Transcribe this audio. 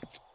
you